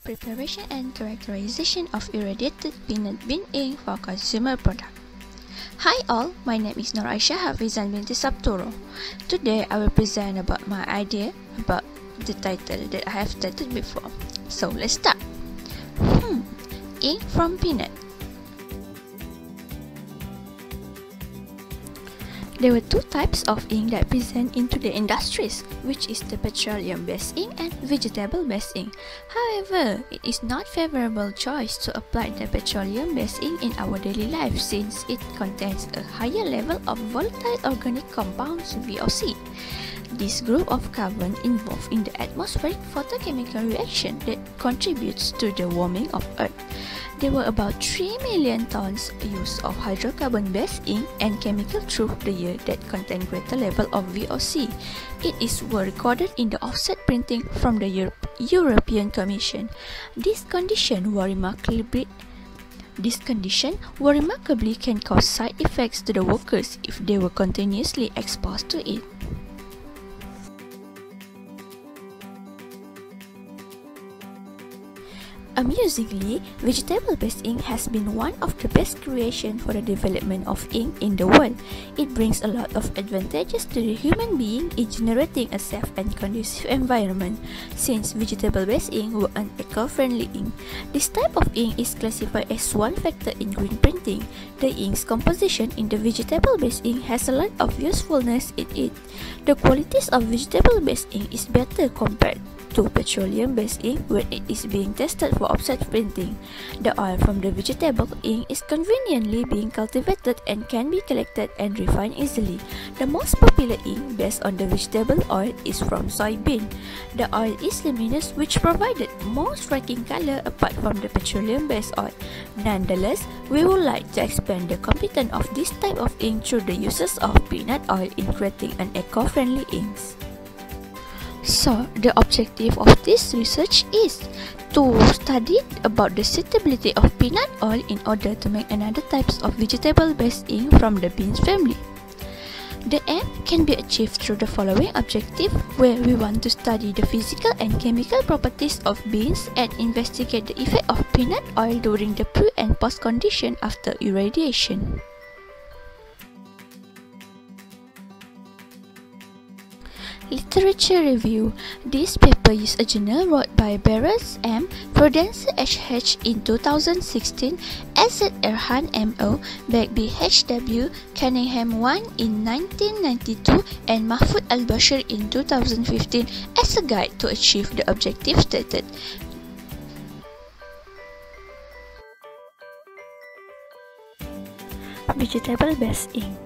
Preparation and characterization of irradiated peanut bean ink for consumer product. Hi all, my name is Nur Aisyah Hafizan binti Sabturo. Today I will present about my idea about the title that I have stated before. So let's start. Hmm, ink from peanut. There were two types of ink that present into the industries, which is the petroleum-based ink and vegetable-based ink. However, it is not favorable choice to apply the petroleum-based ink in our daily life since it contains a higher level of volatile organic compounds VOC. This group of carbon involved in the atmospheric photochemical reaction that contributes to the warming of Earth. There were about 3 million tons use of hydrocarbon-based ink and chemical through the year that contain greater level of VOC. It is recorded in the offset printing from the Europe European Commission. This condition were remarkably this condition were remarkably can cause side effects to the workers if they were continuously exposed to it. Amusingly, vegetable-based ink has been one of the best creations for the development of ink in the world. It brings a lot of advantages to the human being in generating a safe and conducive environment, since vegetable-based ink were an eco-friendly ink. This type of ink is classified as one factor in green printing. The ink's composition in the vegetable-based ink has a lot of usefulness in it. The qualities of vegetable-based ink is better compared to petroleum-based ink when it is being tested for offset printing. The oil from the vegetable ink is conveniently being cultivated and can be collected and refined easily. The most popular ink based on the vegetable oil is from soybean. The oil is luminous which provided more striking color apart from the petroleum-based oil. Nonetheless, we would like to expand the competence of this type of ink through the uses of peanut oil in creating an eco-friendly inks. So, the objective of this research is to study about the suitability of peanut oil in order to make another types of vegetable-based ink from the beans family. The aim can be achieved through the following objective where we want to study the physical and chemical properties of beans and investigate the effect of peanut oil during the pre and post condition after irradiation. Literature Review This paper is a journal wrote by Barros M. Prudencio H.H. in 2016, S. Erhan M.O., Beck H.W., Cunningham 1 in 1992, and Mahfoud Al-Bachir in 2015 as a guide to achieve the objective stated. Vegetable-based ink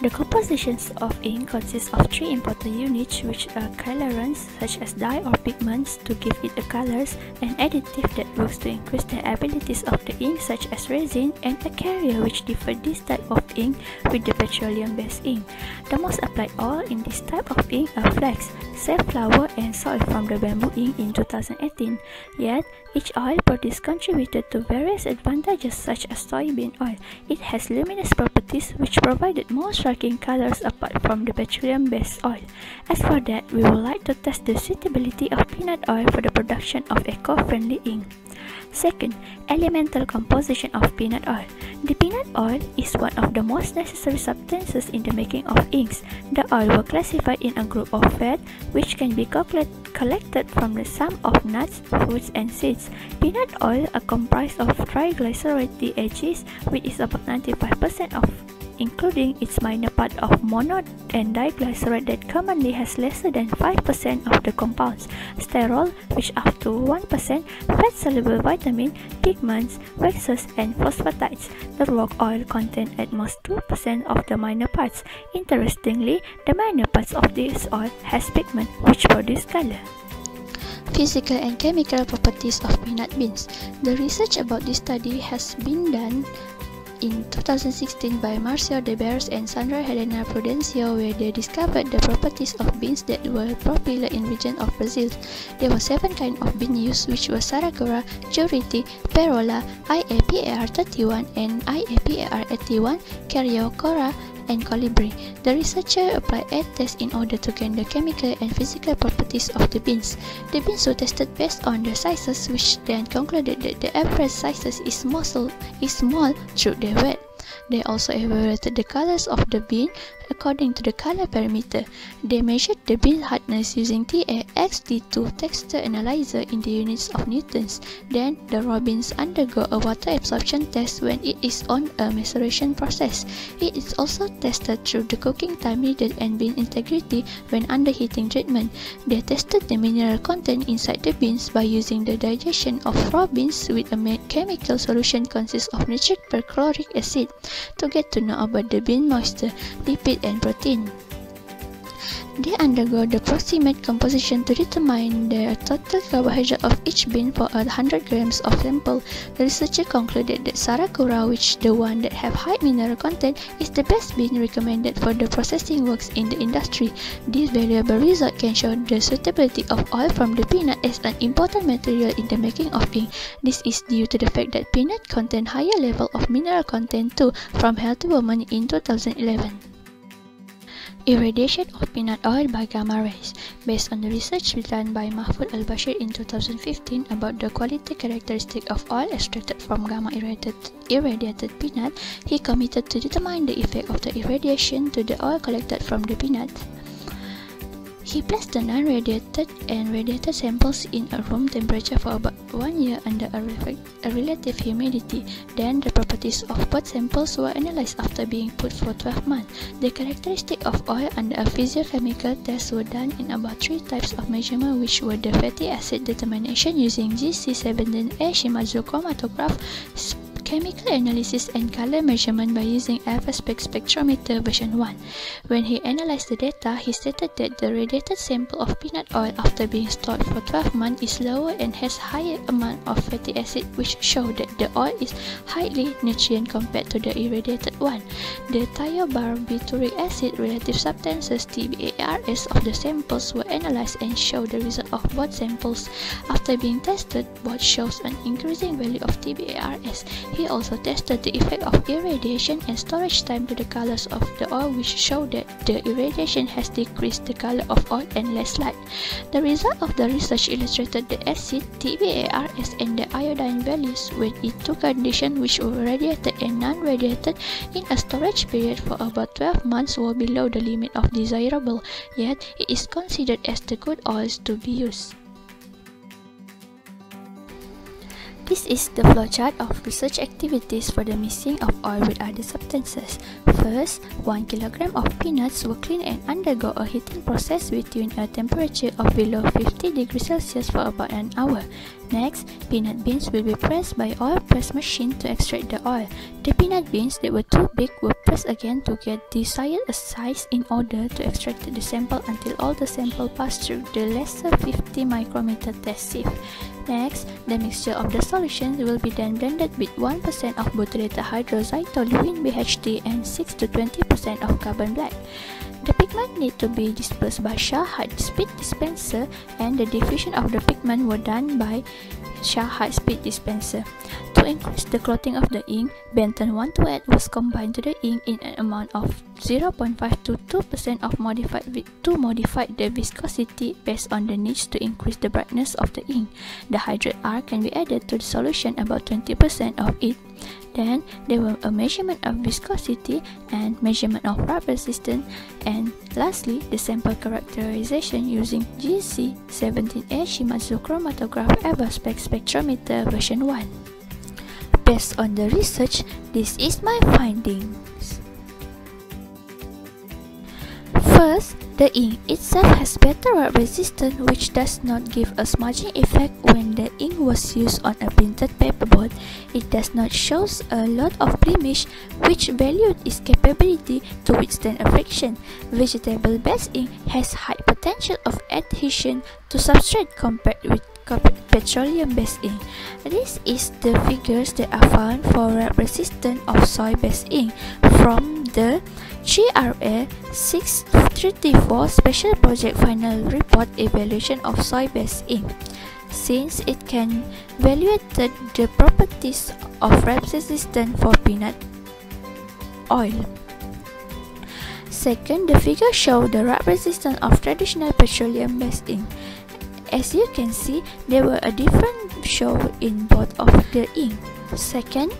the compositions of ink consist of three important units which are colorants such as dye or pigments to give it the colors, and additive that works to increase the abilities of the ink such as resin, and a carrier which differ this type of ink with the petroleum-based ink. The most applied oil in this type of ink are flax, safflower and soy from the bamboo ink in 2018. Yet, each oil produced contributed to various advantages such as soybean oil. It has luminous properties which provided more striking colors apart from the petroleum-based oil. As for that, we would like to test the suitability of peanut oil for the production of eco-friendly ink. Second, elemental composition of peanut oil. The peanut oil is one of the most necessary substances in the making of inks. The oil were classified in a group of fat which can be collected from the sum of nuts, fruits, and seeds. Peanut oil are comprised of triglyceride DHAs, which is about 95% of including its minor part of mono and diglyceride that commonly has lesser than 5% of the compounds, sterol, which up to 1%, fat-soluble vitamin, pigments, waxes, and phosphatides. The rock oil contains at most 2% of the minor parts. Interestingly, the minor parts of this oil has pigment which produce color. Physical and chemical properties of peanut beans. The research about this study has been done in 2016 by Marcio de Beers and Sandra Helena Prudencio where they discovered the properties of beans that were popular in region of Brazil. There were seven kinds of bean used which were Saragora, Juriti, Perola, IAPAR 31 and IAPAR 81, Cariocora, and Colibri. The researcher applied eight tests in order to gain the chemical and physical properties of the beans. The beans were tested based on their sizes, which then concluded that the average sizes is small, is small through their weight. They also evaluated the colors of the bean according to the color parameter. They measured the bean hardness using TAXT2 texture analyzer in the units of newtons. Then, the raw beans undergo a water absorption test when it is on a maceration process. It is also tested through the cooking time needed and bean integrity when under heating treatment. They tested the mineral content inside the beans by using the digestion of raw beans with a chemical solution consists of nitric perchloric acid to get to know about the bean moisture, lipid and protein. They undergo the proximate composition to determine the total carbohydrate of each bean for 100 grams of sample. The researcher concluded that Saracura, which the one that have high mineral content, is the best bean recommended for the processing works in the industry. This valuable result can show the suitability of oil from the peanut as an important material in the making of ink. This is due to the fact that peanut contain higher level of mineral content too from Healthy Woman in 2011. Irradiation of peanut oil by gamma rays Based on the research done by Mahfoud Al-Bashir in 2015 about the quality characteristic of oil extracted from gamma irradiated, irradiated peanut, he committed to determine the effect of the irradiation to the oil collected from the peanut. He placed the non-radiated and radiated samples in a room temperature for about one year under a, a, relative humidity. Then the properties of both samples were analyzed after being put for 12 months. The characteristics of oil under a physiochemical test were done in about three types of measurement which were the fatty acid determination using GC17A Shimadzu chromatograph chemical analysis and color measurement by using Everspec spectrometer version 1. When he analyzed the data, he stated that the radiated sample of peanut oil after being stored for 12 months is lower and has higher amount of fatty acid which show that the oil is highly nutrient compared to the irradiated one. The thiobarbituric acid reactive substances TBARS of the samples were analyzed and show the result of both samples. After being tested, both shows an increasing value of TBARS. He also tested the effect of irradiation and storage time to the colors of the oil which showed that the irradiation has decreased the color of oil and less light. The result of the research illustrated the acid, TBARS and the iodine values when in two conditions which were radiated and non-radiated in a storage period for about 12 months were below the limit of desirable, yet it is considered as the good oils to be used. This is the flowchart of research activities for the mixing of oil with other substances. First, 1 kg of peanuts were cleaned and undergo a heating process between a temperature of below 50 degrees Celsius for about an hour. Next, peanut beans will be pressed by oil press machine to extract the oil. The peanut beans that were too big were pressed again to get desired size in order to extract the sample until all the sample pass through the lesser 50 micrometer test sieve. Next, the mixture of the solution will be then blended with 1% of butylated hydroxide toluene BHT and 6 to 20% of carbon black. Pigment need to be dispersed by Shah high speed dispenser and the diffusion of the pigment were done by Shah high speed dispenser. To increase the clothing of the ink, Benton 128 was combined to the ink in an amount of 0.5 to 2% of modified to modify the viscosity based on the needs to increase the brightness of the ink. The hydrate R can be added to the solution about 20% of it. Then there were a measurement of viscosity and measurement of rub resistance and lastly the sample characterization using GC17A Shimadzu chromatograph Everspec spectrometer version 1. Based on the research, this is my findings. The ink itself has better resistance which does not give a smudging effect when the ink was used on a printed paperboard. It does not show a lot of blemish which valued its capability to withstand a friction. Vegetable-based ink has high potential of adhesion to substrate compared with petroleum-based ink. This is the figures that are found for resistance of soy-based ink from the GRA 634 Special Project Final Report Evaluation of Soy-based ink since it can evaluate the properties of resistance for peanut oil. Second, the figure shows the rub resistance of traditional petroleum-based ink. As you can see, there were a different show in both of the ink. Second,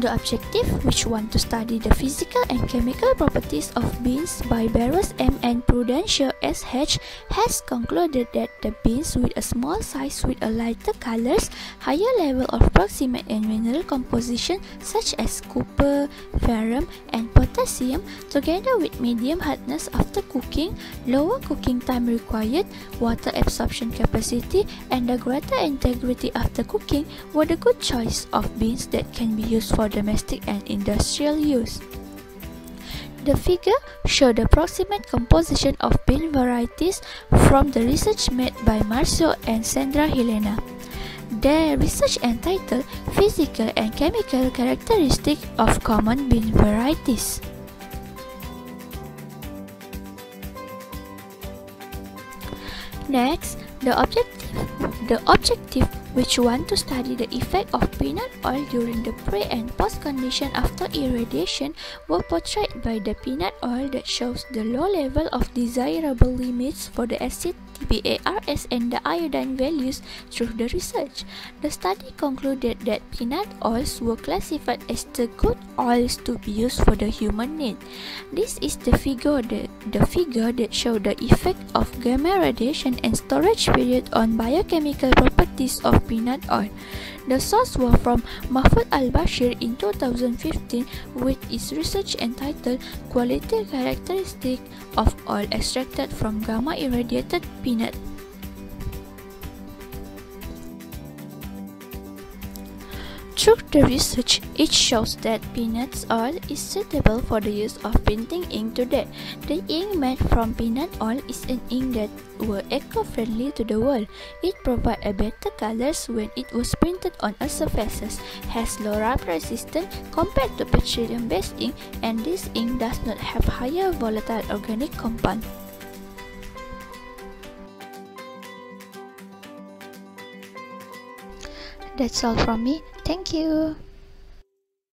the objective, which want to study the physical and chemical properties of beans by Barros M. And Prudencio SH, has concluded that the beans with a small size with a lighter colors, higher level of proximate and mineral composition such as copper, ferrum, and potassium, together with medium hardness after cooking, lower cooking time required, water absorption capacity, and the greater integrity after cooking, were the good choice of beans that can be used for domestic and industrial use. The figure showed the approximate composition of bean varieties from the research made by Marcio and Sandra Helena. Their research entitled Physical and Chemical Characteristics of Common Bean Varieties. Next, the objective, the objective which want to study the effect of peanut oil during the pre and post condition after irradiation were portrayed by the peanut oil that shows the low level of desirable limits for the acid TBARS and the iodine values through the research. The study concluded that peanut oils were classified as the good oils to be used for the human need. This is the figure that, the figure that showed the effect of gamma radiation and storage period on biochemical properties of peanut oil. The source was from Mahfoud Al-Bashir in 2015 with its research entitled Quality Characteristic of Oil Extracted from Gamma Irradiated Peanut Through the research, it shows that peanut oil is suitable for the use of printing ink today. The ink made from peanut oil is an ink that were eco-friendly to the world. It provides a better colors when it was printed on a surfaces, has low rub resistance compared to petroleum-based ink, and this ink does not have higher volatile organic compound. That's all from me. Thank you.